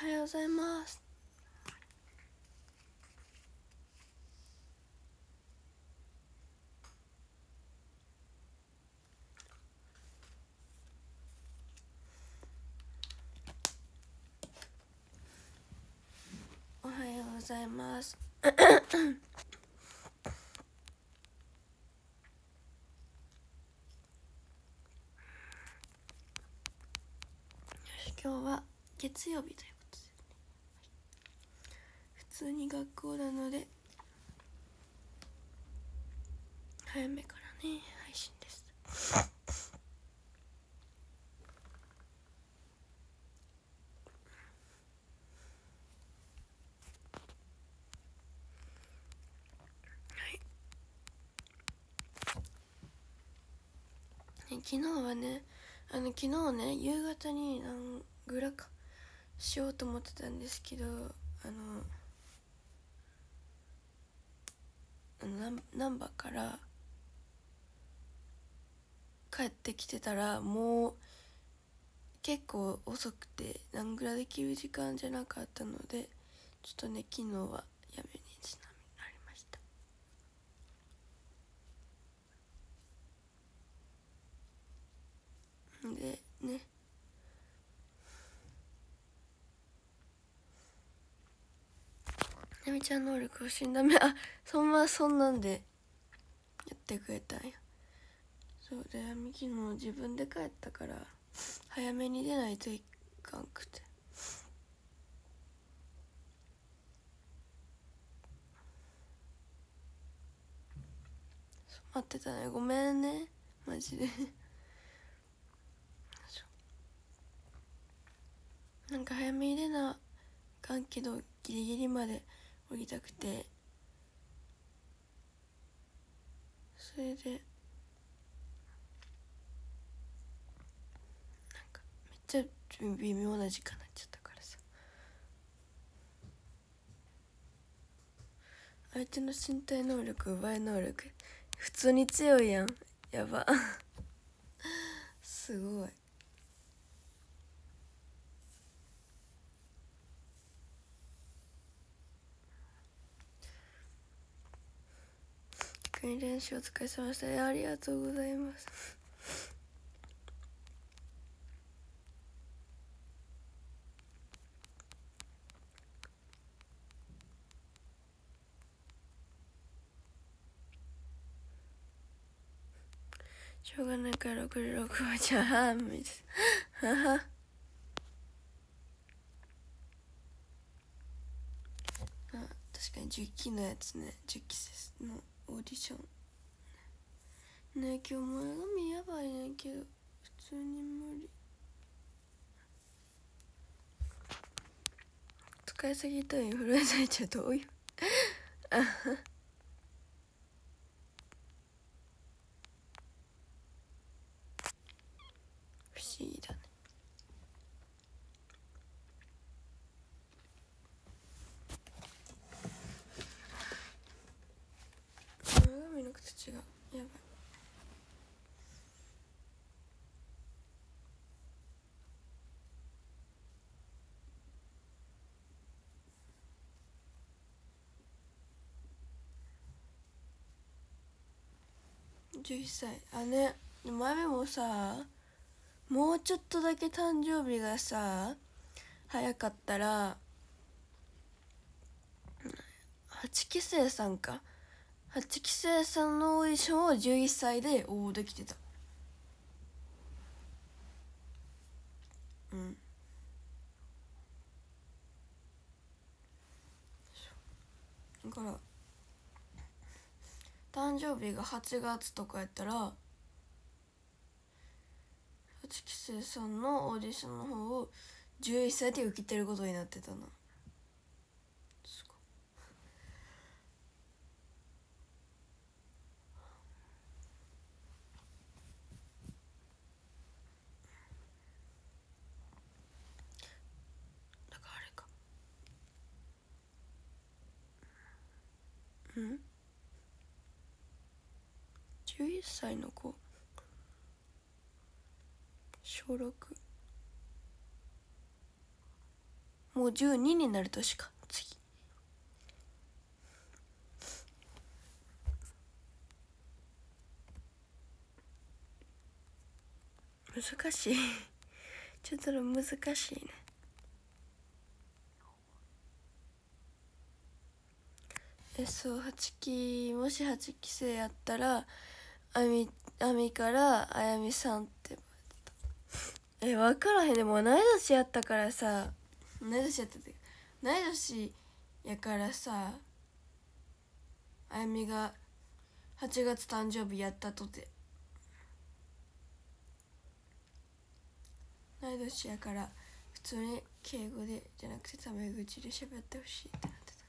はようございます。おはようございます。今日は月曜日という、通に学校なので早めからね配信です。はい。昨日はねあの昨日ね夕方に何ぐらかしようと思ってたんですけどあのあの難波から帰ってきてたらもう結構遅くて何ぐらいできる時間じゃなかったのでちょっとね昨日はやめにしなりました。でね。なみちゃん能力を死んだ。め あそんなそんなんでやってくれたんや。そうでみきの自分で帰ったから早めに出ないといかんくて。待ってたね。ごめんね。マジで。なんか早めに出なあかんけどギリギリまで降りたくて。それで。なんかめっちゃ微妙な時間になっちゃったからさ。相手の身体能力奪い能力普通に強いやん。やば。すごい。訓練習お疲れ様でしたありがとうございますしょうがないから66はじゃあみたいなあ確かに10期のやつね10期のオーディション。ねえ今日前髪やばいねんけど普通に無理。使いすぎとインフルエンザちゃどういう不思議だね髪の形がやばい11歳。あね。前もさもうちょっとだけ誕生日がさ早かったら8期生さんか。8期生さんのオーディションを11歳で応募できてた。うん。だから誕生日が8月とかやったら八期生さんのオーディションの方を11歳で受けてることになってたなうん11歳の子。小6もう12になる年か。次。難しい。ちょっと難しいね。えそう8期もし8期生やったらあみあみからあやみさんってえ分からへん。でも同い年やったからさ。同い年やったって同い年やからさあやみが8月誕生日やったとて。同い年やから普通に敬語でじゃなくてタメ口で喋ってほしい。ってなってた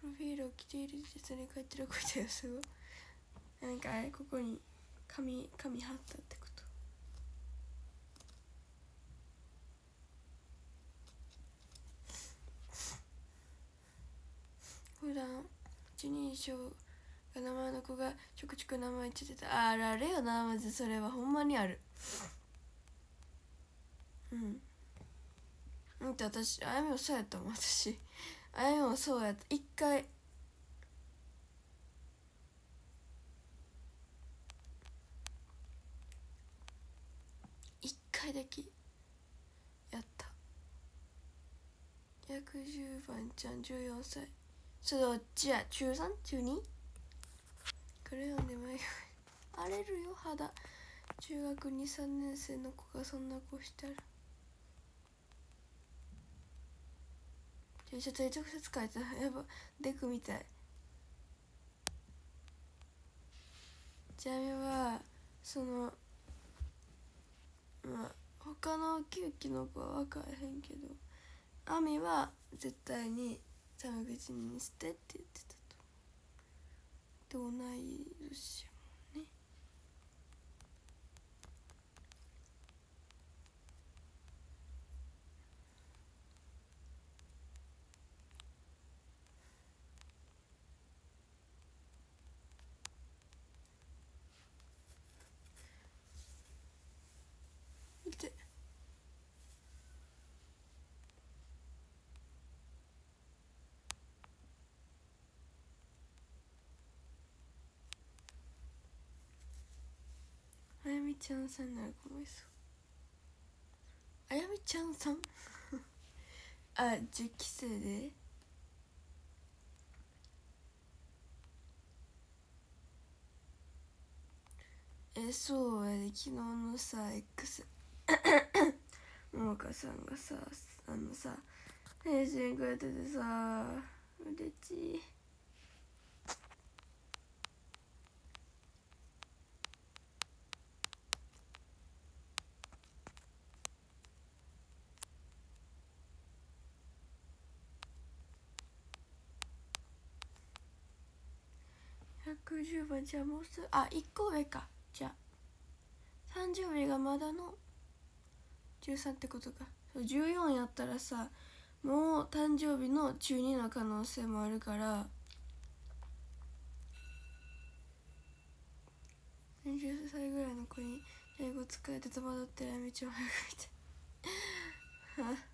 プロフィールを着ている実に書いてる声だよすごいなんかあれここに紙紙貼ったってこと。普段一人称が名前の子がちょくちょく名前言ってた。あああるよなまずそれはほんまにある。うん。うんって私あやみもそうやったもん私。あやみもそうやった。一回一回だけやった。110番ちゃん14歳。それどっちや？中 3? 中 2? クレヨンで眉毛 荒れるよ肌。中学23年生の子がそんな子してる T シャツに直接書いたやばデクみたい。ちなみにはそのまあ他の9期の子は分からへんけど亜美は絶対にタメ口にしてって言ってたと。で同い年や。ちゃんさんになる子もいそうあやみちゃんさん？あ10期生で？えそうやで昨日のさ X ももかさんがさあのさ返信くれててさ嬉しい。110番じゃあもうすぐあ一1個上か。じゃあ誕生日がまだの13ってことか。そう14やったらさもう誕生日の中2の可能性もあるから20歳ぐらいの子に英語使えて戸惑ってる道を早く見て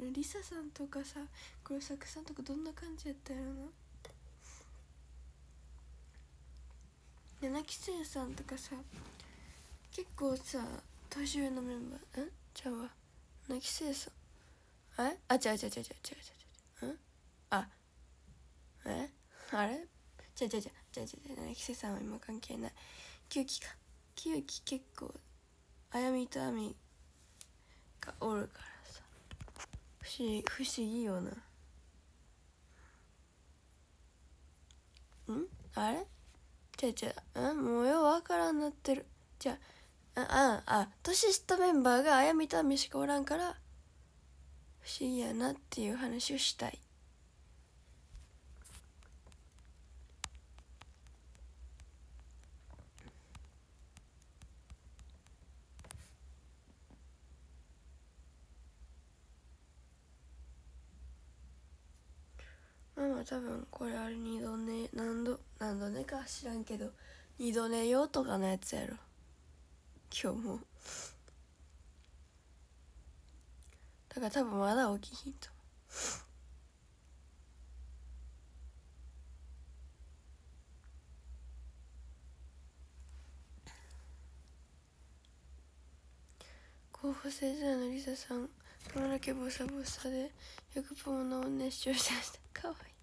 うんリサさんとかさ黒作さんとかどんな感じやったやろな？で泣きせいさんとかさ結構さ年上のメンバーん？ちゃうわ。泣きせいさん。えあ違う違う違う違う違う違う違うう。ん？あ。え？あれ？違う違う違う。違う違う泣きせいさんは今関係ない。9期か。9期結構あやみとあみがおるから。不思議不思議よな。うん？あれ？じゃあじゃあんもうようわからんなってる。じゃああああ年下メンバーがあやみとあみしかおらんから不思議やなっていう話をしたい。多分これあれ二度寝何度何度寝か知らんけど二度寝用とかのやつやろ。今日も。だから多分まだ起きひんと候補生時代のリサさん髪の毛ボサボサで100分の熱唱しました。かわいい。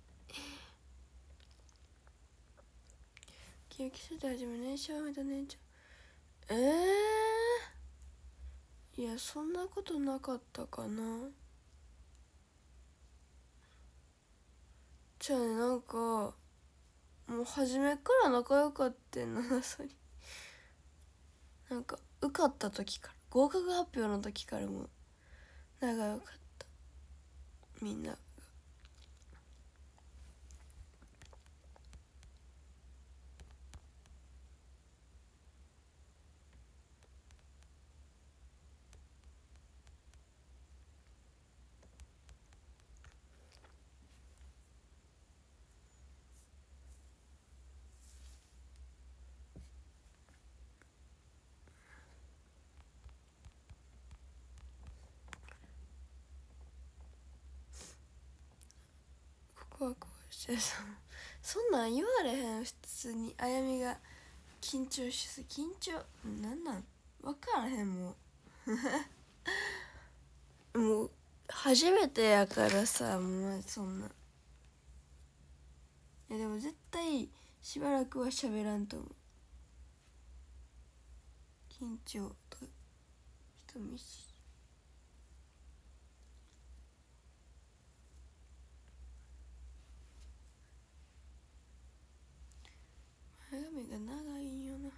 記憶して始め年少めた年長ええー、いやそんなことなかったかなじゃあねなんかもう初めから仲良かってんなそれなんか受かった時から合格発表の時からも仲良かったみんな怖い怖い。してさそんなん言われへん。普通にあやみが緊張しす緊張。なんなん？分からへんもう もう初めてやからさもうそんな。いやでも絶対しばらくは喋らんと思う。緊張と人見知り。長めが長いんよな。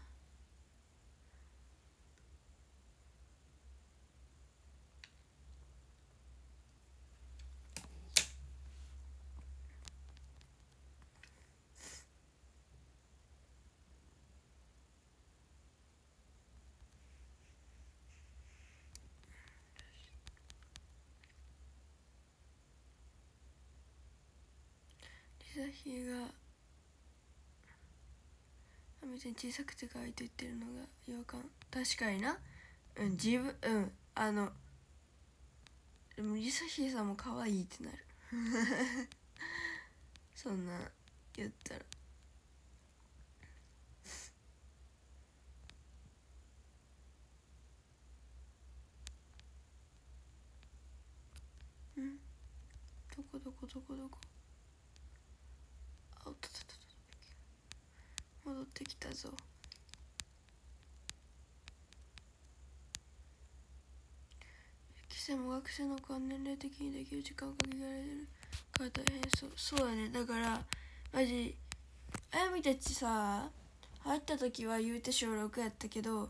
朝日がヒが別に小さくて可愛いと言ってるのが違和感。確かにな。うん自分うん。あのでもリサヒーさんも可愛いってなる。そんな言ったら。うん？どこどこどこどこあおっとっとっとっと戻ってきたぞ。規制も学生の子は年齢的にできる時間が限られるから大変そう。そうだね。だからマジあやみたちさ入った時は言うて小6やったけど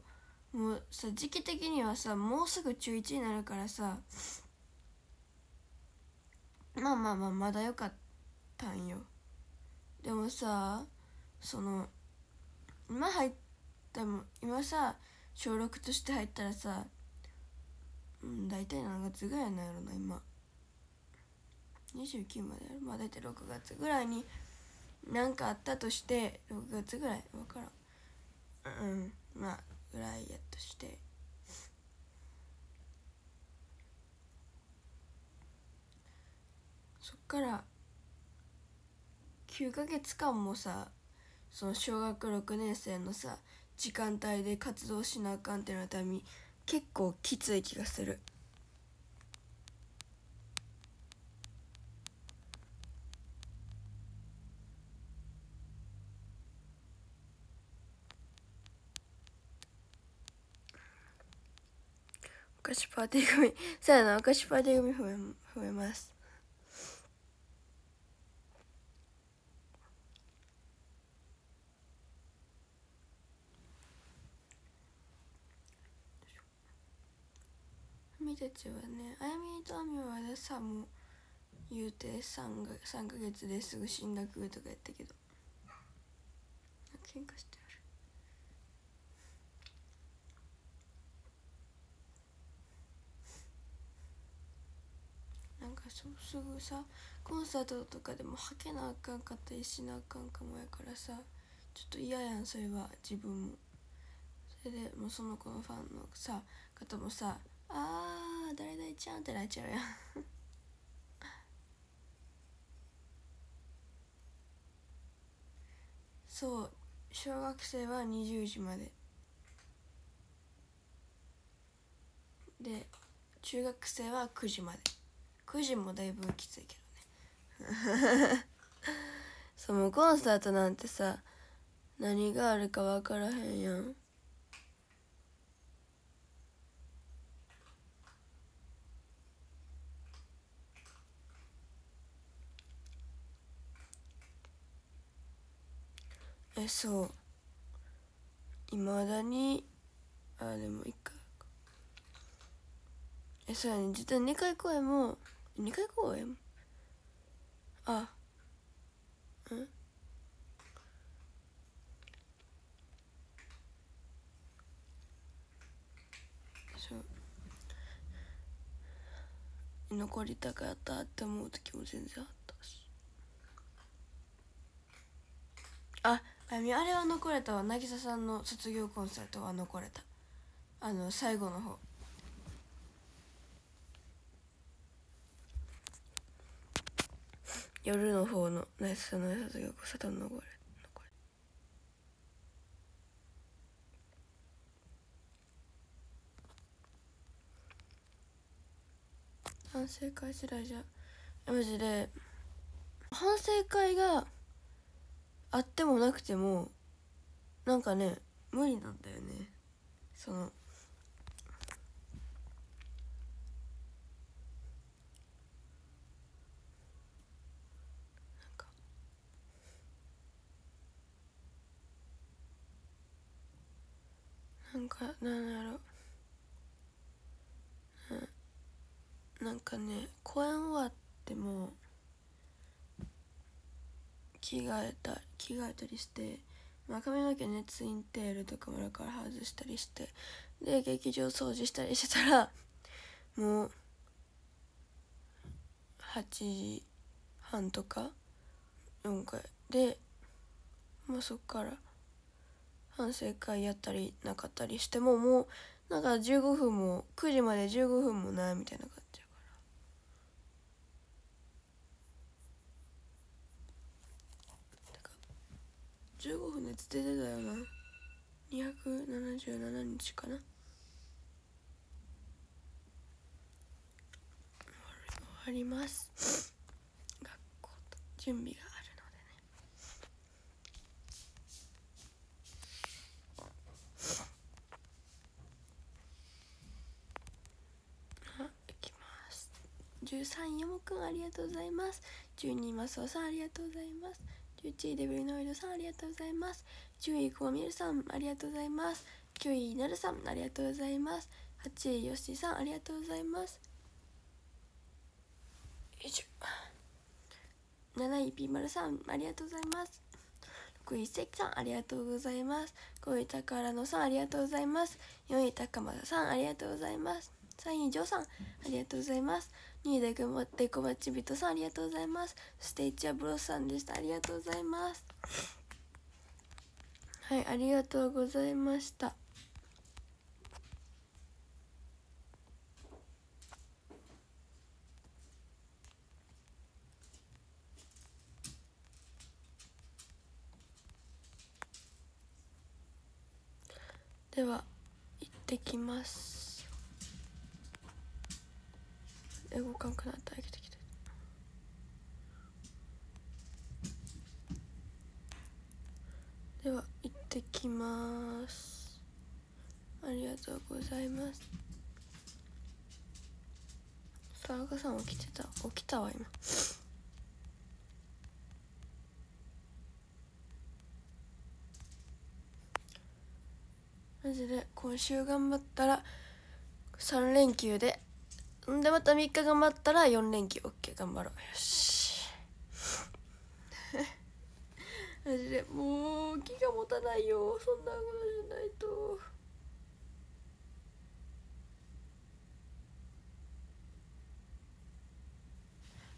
もうさ時期的にはさもうすぐ中1になるからさまあまあまあまだよかったんよ。でもさその今入ったも今さ小6として入ったらさうん大体何月ぐらいなんやろな今29までやろまあ大体6月ぐらいに何かあったとして6月ぐらい？分からん。うんまあぐらいやとして。そっから9ヶ月間もさその小学6年生のさ時間帯で活動しなあかんってなったら結構きつい気がする。お菓子パーティー組。そうやなお菓子パーティー組増え増えますみたちはねあやみとあみはでさもう言うて 3, が3ヶ月ですぐ死んだくとかやったけど。喧嘩してある。なんかそうすぐさコンサートとかでもはけなあかんかったりしなあかんかもやからさちょっと嫌やんそれは自分も。それでもうその子のファンのさ方もさ「あー誰々ちゃん」ってなっちゃうやん。そう小学生は20時まで。で中学生は9時まで。9時もだいぶきついけどね。そうもうコンサートなんてさ何があるか分からへんやん。えそう。いまだにあでも一回。えそうやね。実は2回公演も2回公演あ。うん。そう。残りたかったって思う時も全然あったしああみあれは残れたわ。渚さんの卒業コンサートは残れた。あの最後の方。夜の方の渚さんの卒業コンサートの残れ残れ反省会次第じゃ。マジで。反省会があってもなくてもなんかね無理なんだよね。そのなんか。なんかなんだろう、なんかね公演終わっても着替えた着替えたりして、まあ、髪の毛ねツインテールとかもあるから外したりしてで劇場掃除したりしてたらもう8時半とか4回。でもうそっから反省会やったりなかったりしてももうなんか15分も9時まで15分もないみたいな感じやから15分でつててたよな。277日かな。終わります。学校と準備があるのでね。あいきます。13山くんありがとうございます。12マスオさんありがとうございます。11位デビルノイドさんありがとうございます。10位コマミルさんありがとうございます。9位なるさんありがとうございます。8位よしさんありがとうございます。よいしょ。7位ピーマルさんありがとうございます。6位関さんありがとうございます。5位宝野さんありがとうございます。4位高間さんありがとうございます。3位ジョーさんありがとうございます。2位でこまでこまちびとさんありがとうございます。そして1位はブロスさんでした。ありがとうございます。はいありがとうございました。では行ってきます。動かんくなったら生きてきてでは行ってきます。ありがとうございます。田中さん起きてた？起きたわ今。マジで今週頑張ったら3連休ででまた3日頑張ったら4連休 OK 頑張ろう。よし。マジでもう気が持たないよ。そんなことじゃないと。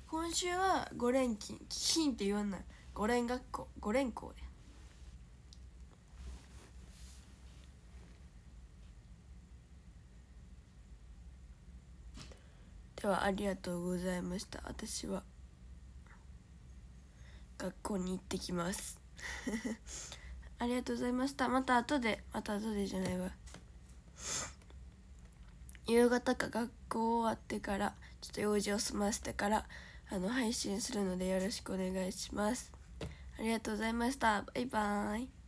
今週は5連勤勤って言わんない。5連学校5連校でではありがとうございました。私は学校に行ってきます。ありがとうございました。また後でまた後でじゃないわ。夕方か学校終わってからちょっと用事を済ませてからあの配信するのでよろしくお願いします。ありがとうございました。バイバーイ。